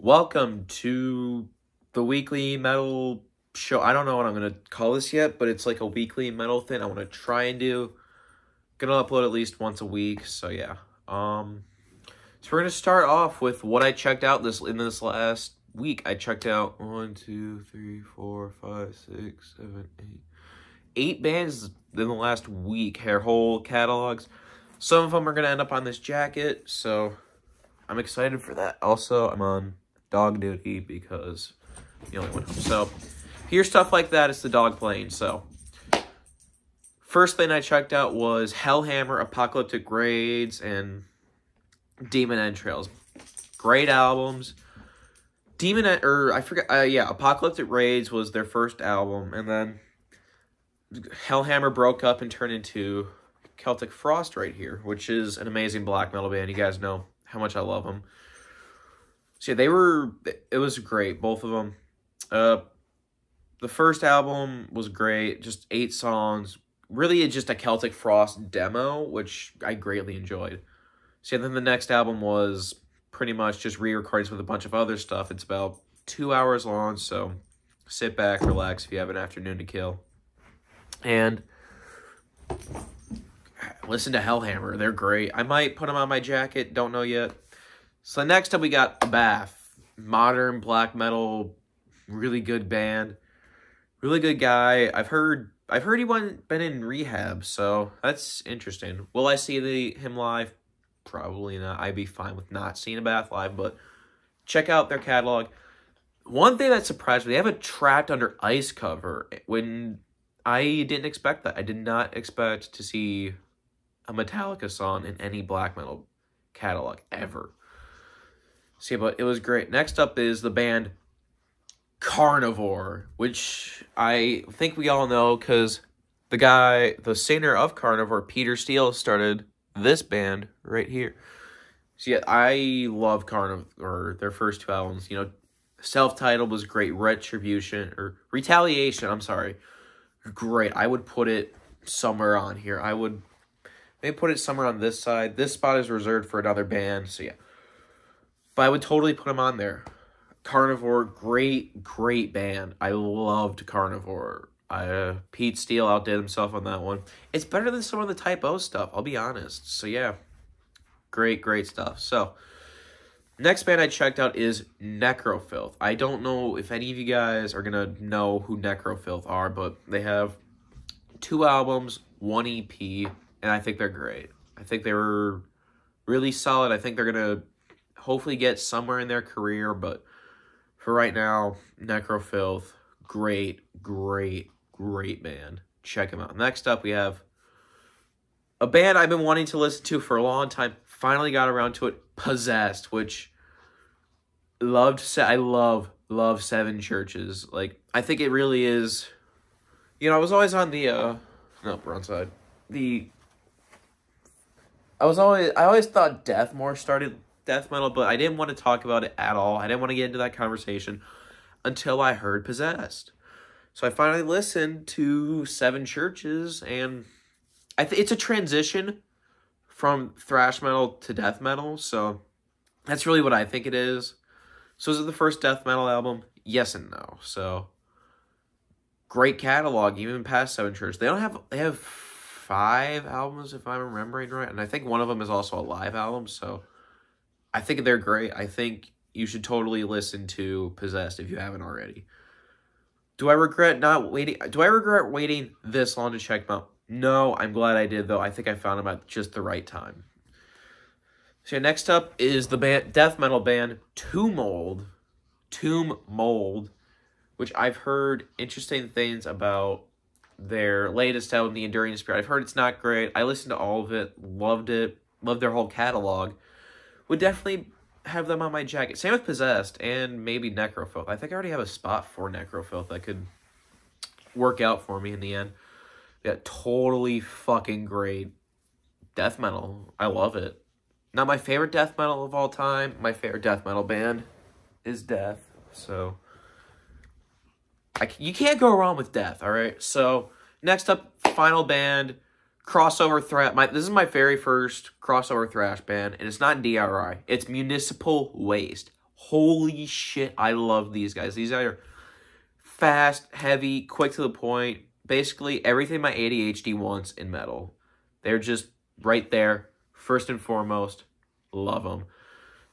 Welcome to the weekly metal show. I don't know what I'm gonna call this yet, but it's like a weekly metal thing. I want to try and do. Gonna upload at least once a week. So yeah. Um. So we're gonna start off with what I checked out this in this last week. I checked out one, two, three, four, five, six, seven, eight, eight bands in the last week. hair whole catalogs. Some of them are gonna end up on this jacket. So I'm excited for that. Also, I'm on dog duty because you only went home. So here's stuff like that. It's the dog plane. So first thing I checked out was Hellhammer, Apocalyptic Raids, and Demon Entrails. Great albums. Demon or I forget. Uh, yeah, Apocalyptic Raids was their first album, and then Hellhammer broke up and turned into Celtic Frost right here, which is an amazing black metal band. You guys know how much I love them. So they were. It was great, both of them. Uh, the first album was great, just eight songs. Really, it's just a Celtic Frost demo, which I greatly enjoyed. So then the next album was pretty much just re-recordings with a bunch of other stuff. It's about two hours long, so sit back, relax if you have an afternoon to kill, and listen to Hellhammer. They're great. I might put them on my jacket. Don't know yet. So next up we got Bath, modern black metal, really good band, really good guy. I've heard I've heard he went been in rehab, so that's interesting. Will I see the him live? Probably not. I'd be fine with not seeing a Bath live, but check out their catalog. One thing that surprised me, they have a Trapped Under Ice cover. When I didn't expect that. I did not expect to see a Metallica song in any black metal catalog ever. See, but it was great. Next up is the band Carnivore, which I think we all know because the guy, the singer of Carnivore, Peter Steele, started this band right here. See, I love Carnivore, their first two albums. You know, self-titled was great. Retribution, or Retaliation, I'm sorry. Great. I would put it somewhere on here. I would maybe put it somewhere on this side. This spot is reserved for another band, so yeah. But I would totally put them on there. Carnivore, great, great band. I loved Carnivore. Uh, Pete Steele outdid himself on that one. It's better than some of the Type O stuff, I'll be honest. So yeah, great, great stuff. So next band I checked out is Necrofilth. I don't know if any of you guys are gonna know who Necrofilth are, but they have two albums, one EP, and I think they're great. I think they were really solid. I think they're gonna hopefully get somewhere in their career, but for right now, Necrofilth, great, great, great band. Check him out. Next up, we have a band I've been wanting to listen to for a long time. Finally got around to it, Possessed, which loved. I love love Seven Churches. Like I think it really is. You know, I was always on the. uh No, wrong side. The. I was always. I always thought Deathmore started death metal, but I didn't want to talk about it at all. I didn't want to get into that conversation until I heard Possessed. So I finally listened to Seven Churches, and I th- it's a transition from thrash metal to death metal. So that's really what I think it is. So is it the first death metal album? Yes and no. So great catalog, even past Seven Churches. They don't have they have five albums if I'm remembering right, and I think one of them is also a live album. So I think they're great. I think you should totally listen to Possessed if you haven't already. Do I regret not waiting? Do I regret waiting this long to check them out? No, I'm glad I did though. I think I found them at just the right time. So next up is the band death metal band Tomb Mold, Tomb Mold, which I've heard interesting things about their latest album, The Enduring Spirit. I've heard it's not great. I listened to all of it, loved it, loved their whole catalog would definitely have them on my jacket. Same with Possessed and maybe Necrofilth. I think I already have a spot for Necrofilth that could work out for me in the end. Yeah, totally fucking great death metal. I love it. Not my favorite death metal of all time. My favorite death metal band is Death. So I, you can't go wrong with Death, all right? So next up, final band crossover thrash. My this is my very first crossover thrash band, and it's not DRI. It's Municipal Waste. Holy shit, I love these guys. These guys are fast, heavy, quick to the point. Basically, everything my ADHD wants in metal. They're just right there, first and foremost. Love them.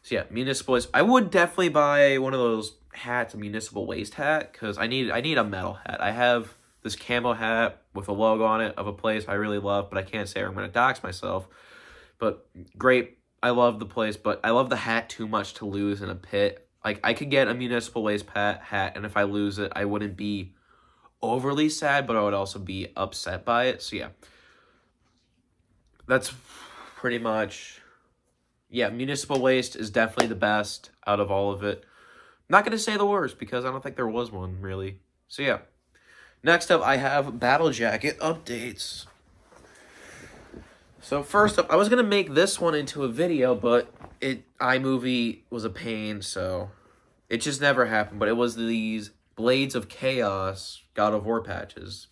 So yeah, municipal waste. I would definitely buy one of those hats, a municipal waste hat, because I need I need a metal hat. I have this camo hat with a logo on it of a place I really love, but I can't say I'm going to dox myself. But great, I love the place, but I love the hat too much to lose in a pit. Like I could get a municipal waste hat, hat, and if I lose it, I wouldn't be overly sad, but I would also be upset by it. So yeah, that's pretty much yeah, municipal waste is definitely the best out of all of it. not going to say the worst because I don't think there was one really. So yeah. Next up, I have Battle Jacket updates. So first up, I was going to make this one into a video, but it iMovie was a pain, so it just never happened. But it was these Blades of Chaos God of War patches.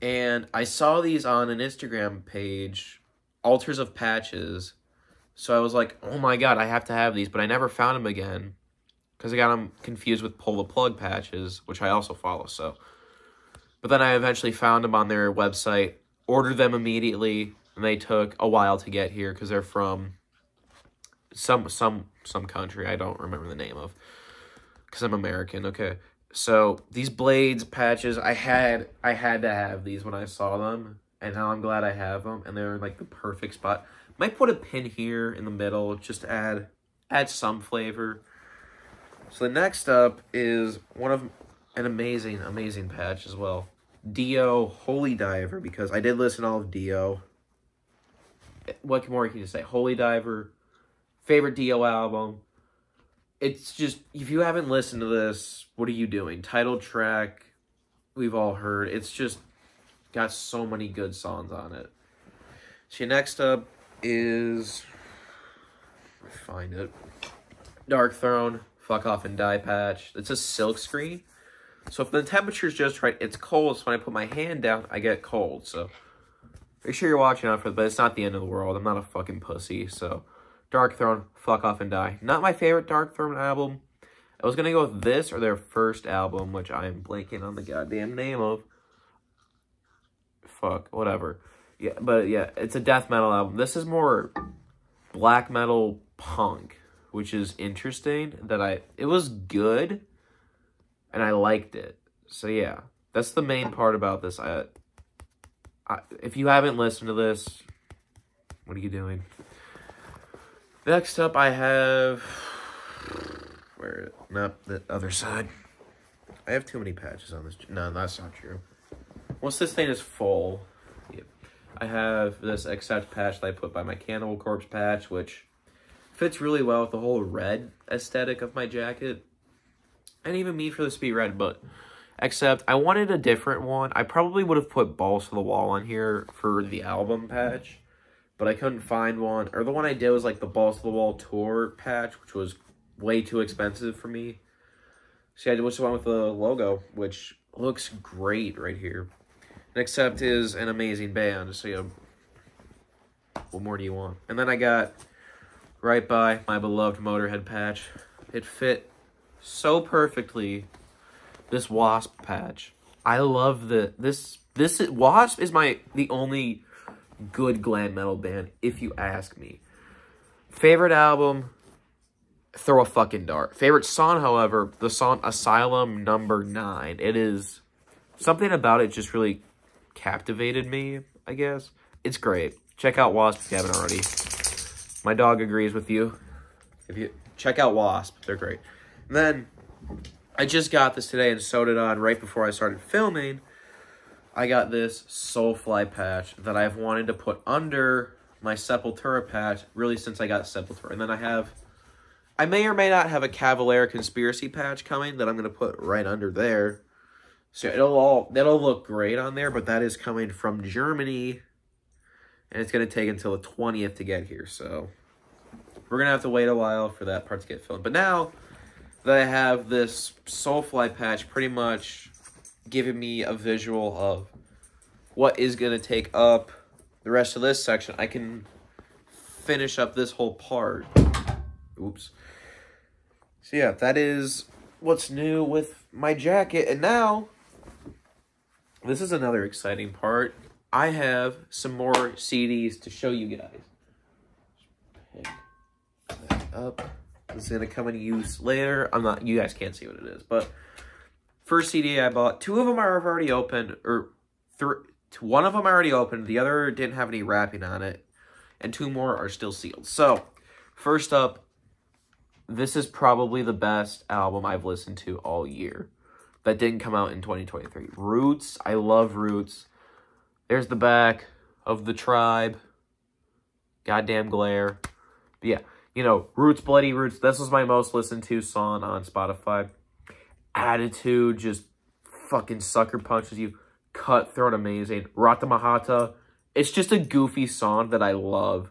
And I saw these on an Instagram page, Altars of Patches, so I was like, oh my god, I have to have these, but I never found them again because I got them confused with pull the plug patches, which I also follow. So, but then I eventually found them on their website, ordered them immediately, and they took a while to get here because they're from some some some country I don't remember the name of because I'm American. Okay, so these blades patches, I had I had to have these when I saw them, and now I'm glad I have them, and they're like the perfect spot. Might put a pin here in the middle, just add, add some flavor. So the next up is one of an amazing, amazing patch as well. Dio Holy Diver, because I did listen all of Dio. What more can you say? Holy Diver, favorite Dio album. It's just, if you haven't listened to this, what are you doing? Title track, we've all heard. It's just got so many good songs on it. So next up is find it. Darkthrone, fuck off and die patch. It's a silk screen. So if the temperature's just right, it's cold. So when I put my hand down, I get cold. So make sure you're watching out for it, but it's not the end of the world. I'm not a fucking pussy. So Darkthrone, fuck off and die. Not my favorite Darkthrone album. I was gonna go with this or their first album, which I am blanking on the goddamn name of. Fuck, whatever. Yeah, but yeah, it's a death metal album. This is more black metal punk, which is interesting. That I it was good, and I liked it. So yeah, that's the main part about this. I, I if you haven't listened to this, what are you doing? Next up, I have where nope the other side. I have too many patches on this. No, that's not true. Once this thing is full, I have this Accept patch that I put by my Cannibal Corpse patch, which fits really well with the whole red aesthetic of my jacket. And even me for the speed red, but except I wanted a different one. I probably would have put Balls to the Wall on here for the album patch, but I couldn't find one. Or the one I did was like the Balls to the Wall tour patch, which was way too expensive for me. So I just went with the logo, which looks great right here. Accept is an amazing band, so what more do you want? And then I got right by my beloved Motorhead patch. It fit so perfectly. This Wasp patch. I love the this this is, Wasp is my the only good glam metal band if you ask me. Favorite album Throw a fucking dart. Favorite song, however, the song Asylum number 9. It is something about it just really captivated me, I guess. It's great. Check out Wasp if you haven't already. My dog agrees with you. If you check out Wasp, they're great. Then I just got this today and sewed it on right before I started filming. I got this Soulfly patch that I've wanted to put under my Sepultura patch really since I got Sepultura. And then I have, I may or may not have a Cavalera Conspiracy patch coming that I'm going to put right under there. So it'll all that'll look great on there, but that is coming from Germany, and it's gonna take until the twentieth to get here. So we're gonna have to wait a while for that part to get filmed. But now that I have this Soulfly patch, pretty much giving me a visual of what is gonna take up the rest of this section, I can finish up this whole part. Oops. So yeah, that is what's new with my jacket. And now, this is another exciting part. I have some more CDs to show you guys. Pick that up. Is going to come in use later. I'm not, you guys can't see what it is, but first CD I bought, two of them are already open, or three, one of them I already opened, the other didn't have any wrapping on it, and two more are still sealed. So, first up, this is probably the best album I've listened to all year that didn't come out in 2023. Roots, I love Roots. There's the back of the tribe. Goddamn glare. But yeah, you know, Roots, Bloody Roots. This was my most listened to song on Spotify. Attitude just fucking sucker punches you. Cutthroat, amazing. Ratamahatta. It's just a goofy song that I love.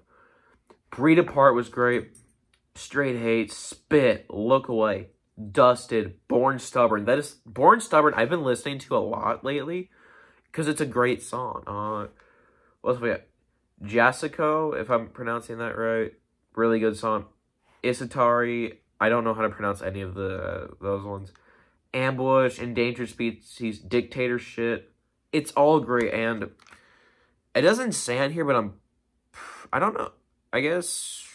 Breed Apart was great. Straight Hate, Spit, Look Away, Dusted, Born Stubborn. That is Born Stubborn. I've been listening to a lot lately because it's a great song. Uh, what else we got? Jasco, if I'm pronouncing that right. Really good song. Itsári. I don't know how to pronounce any of the those ones. Ambush, Endangered Species, Dictatorshit. It's all great, and it doesn't say on here, but I'm, I don't know. I guess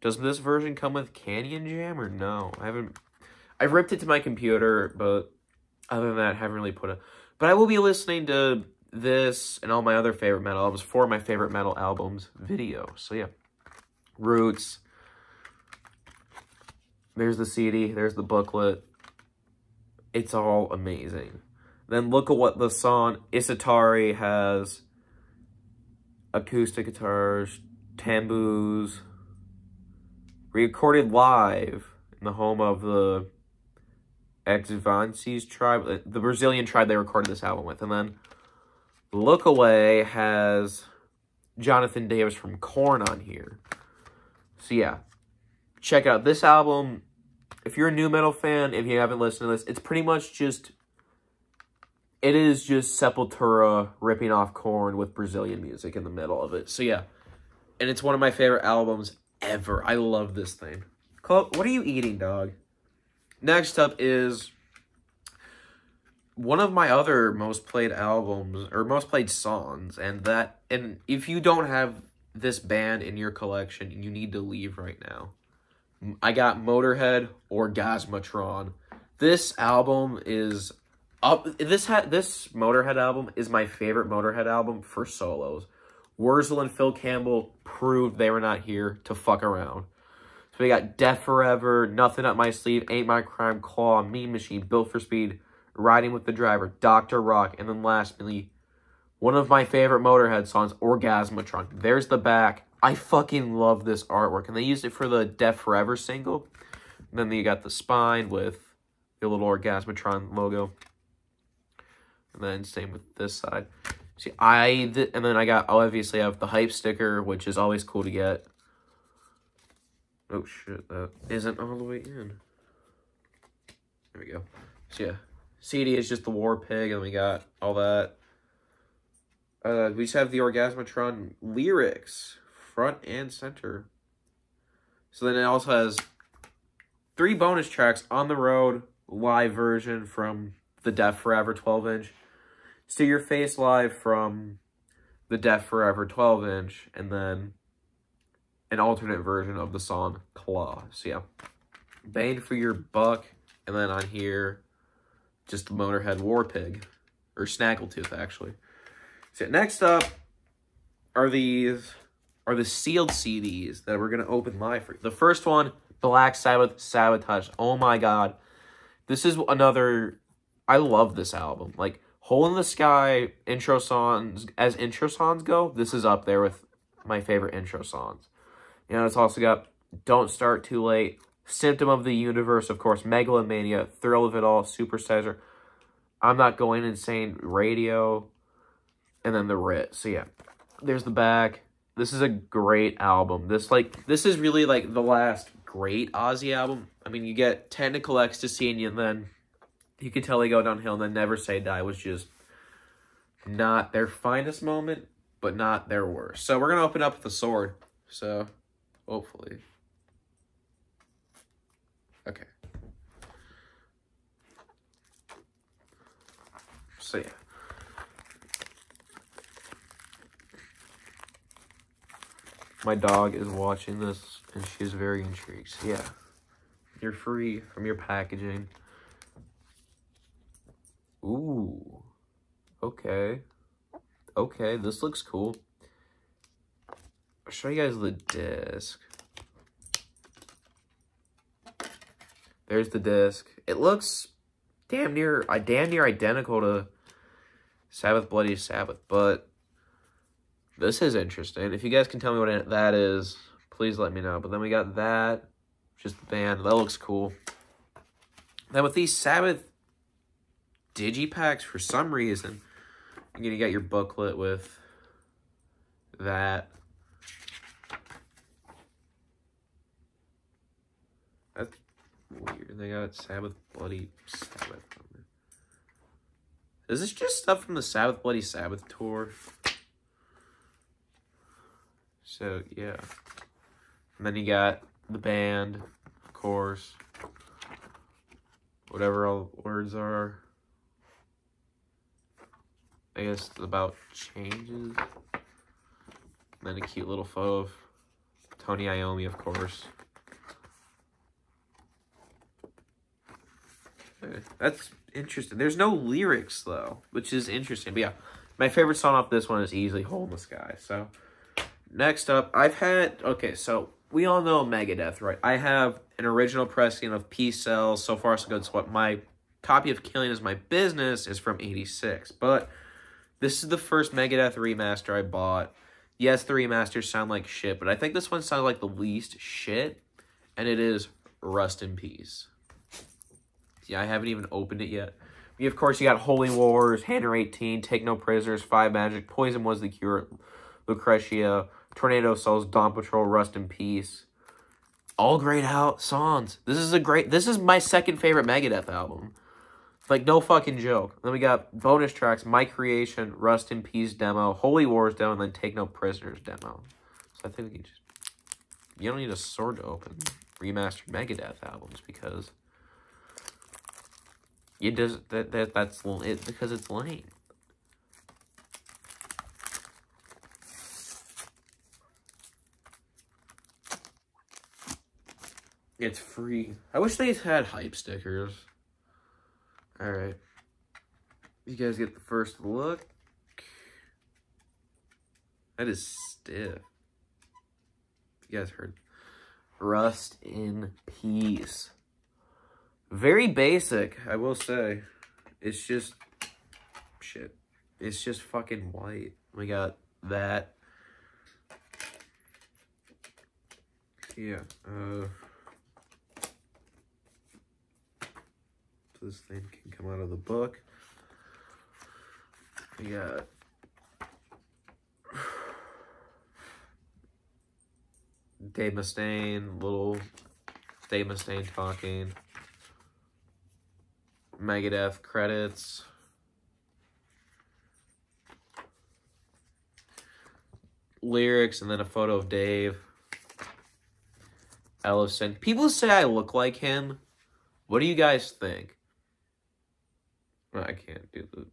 does this version come with Canyon Jam or no? I haven't. I ripped it to my computer, but other than that, I haven't really put it. But I will be listening to this and all my other favorite metal albums for my favorite metal albums video. So yeah, Roots. There's the CD. There's the booklet. It's all amazing. Then look at what the song Itsári has. Acoustic guitars, tamboos, recorded live in the home of the Xavante tribe, uh, the Brazilian tribe they recorded this album with. And then Look Away has Jonathan Davis from Korn on here. So yeah, check out this album. If you're a new metal fan, if you haven't listened to this, it's pretty much just, it is just Sepultura ripping off Korn with Brazilian music in the middle of it. So yeah, and it's one of my favorite albums ever. I love this thing. Chloe, what are you eating, dog? Next up is one of my other most played albums or most played songs and that and if you don't have this band in your collection you need to leave right now i got motorhead orgasmatron this album is up this had this motorhead album is my favorite motorhead album for solos Wurzel and Phil Campbell proved they were not here to fuck around. So we got Deaf Forever, Nothing Up My Sleeve, Ain't My Crime, Claw, Mean Machine, Built for Speed, Riding with the Driver, Dr. Rock, and then lastly, one of my favorite Motorhead songs, Orgasmatron. There's the back. I fucking love this artwork. And they used it for the Deaf Forever single. And then you got the spine with the little Orgasmatron logo. And then same with this side. See, I, th and then I got, obviously I have the hype sticker, which is always cool to get. Oh shit, that isn't all the way in. There we go. So yeah, CD is just the War Pig, and we got all that. Uh, we just have the Orgasmatron lyrics, front and center. So then it also has three bonus tracks on the road, live version from the Deaf Forever 12 inch, See Your Face live from the Deaf Forever 12 inch, and then an alternate version of the song Claw. So yeah, Bane for Your Buck, and then on here, just Motorhead War Pig, or Snaggletooth actually. So next up are these are the sealed CDs that we're gonna open live for. The first one, Black Sabbath Sabotage. Oh my god, this is another. I love this album. Like Hole in the Sky intro songs, as intro songs go, this is up there with my favorite intro songs. You know, it's also got Don't Start Too Late, Symptom of the Universe, of course, Megalomania, Thrill of It All, Supertzar, I'm Not Going Insane, Radio, and then the writ. So yeah, there's the back. This is a great album. This like this is really like the last great Ozzy album. I mean, you get Technical Ecstasy and then you can tell they go downhill and then Never Say Die was just not their finest moment, but not their worst. So we're going to open up with the sword. So hopefully. Okay. So yeah. My dog is watching this and she's very intrigued. So yeah. You're free from your packaging. Ooh. Okay. Okay, this looks cool. I'll show you guys the disc. There's the disc. It looks damn near, uh, damn near identical to Sabbath Bloody Sabbath, but this is interesting. If you guys can tell me what that is, please let me know. But then we got that, just the band. That looks cool. Then with these Sabbath digipacks, for some reason, you're going to get your booklet with that. That's weird. They got Sabbath Bloody Sabbath. Is this just stuff from the Sabbath Bloody Sabbath tour? So, yeah. And then you got the band, of course. Whatever all words are. I guess about changes. And then a cute little photo of Tony Iommi, of course. That's interesting. There's no lyrics, though, which is interesting. But yeah, my favorite song off this one is easily Hole in the Sky. So, next up, I've had... Okay, so we all know Megadeth, right? I have an original pressing of Peace Sells, So Far So Good. So what my copy of Killing Is My Business is from 86. But this is the first Megadeth remaster I bought. Yes, the remasters sound like shit, but I think this one sounds like the least shit. And it is Rust in Peace. Yeah, I haven't even opened it yet. We, of course, you got Holy Wars, Hangar 18, Take No Prisoners, Five Magic, Poison Was the Cure, Lucretia, Tornado Souls, Dawn Patrol, Rust in Peace. All great out songs. This is a great, this is my second favorite Megadeth album. Like, no fucking joke. Then we got bonus tracks, My Creation, Rust in Peace demo, Holy Wars demo, and then Take No Prisoners demo. So I think we can just, you don't need a sword to open remastered Megadeth albums because it does that that that's it because it's lame. It's free. I wish they had hype stickers. Alright. You guys get the first look. That is stiff. You guys heard. Rust in peace. Very basic, I will say. It's just shit. It's just fucking white. We got that. Yeah, uh this thing can come out of the book. We got Dave Mustaine, little Dave Mustaine talking. Megadeth credits. Lyrics and then a photo of Dave. Ellefson. People say I look like him. What do you guys think? I can't do the...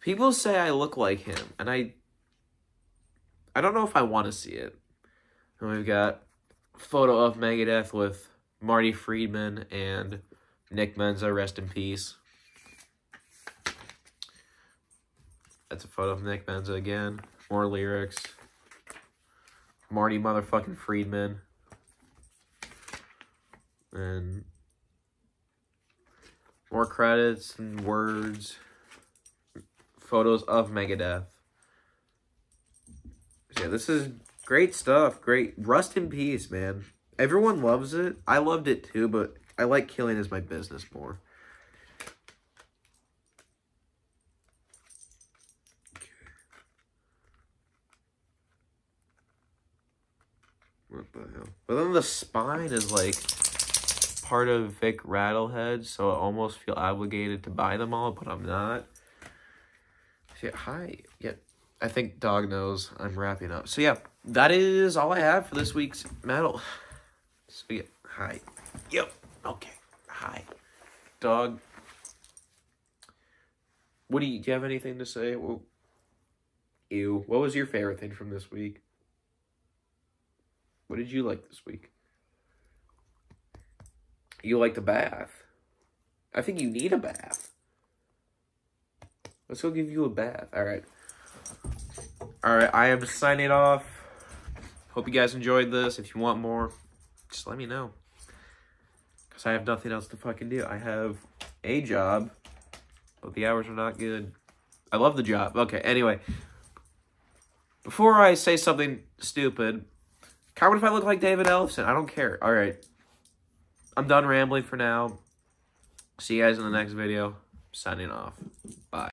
People say I look like him, and I... I don't know if I want to see it. And we've got photo of Megadeth with Marty Friedman and Nick Menza, rest in peace. That's a photo of Nick Menza again. More lyrics. Marty motherfucking Friedman. And more credits and words. Photos of Megadeth. Yeah, this is great stuff. Great. Rust in peace, man. Everyone loves it. I loved it too, but I like killing as my business more. What the hell? But then the spine is like part of Vic Rattlehead, so I almost feel obligated to buy them all, but I'm not. Yeah, hi. Yeah, I think dog knows I'm wrapping up. So yeah, that is all I have for this week's metal. So yeah, hi. Yep. Okay. Hi. Dog. what do you, do you have anything to say? Well, ew. What was your favorite thing from this week? What did you like this week? You like the bath. I think you need a bath. Let's go give you a bath. All right. All right, I am signing off. Hope you guys enjoyed this. If you want more, just let me know. Because I have nothing else to fucking do. I have a job, but the hours are not good. I love the job. Okay, anyway. Before I say something stupid, comment if I look like David Ellefson. I don't care. All right. I'm done rambling for now. See you guys in the next video. Signing off. Bye.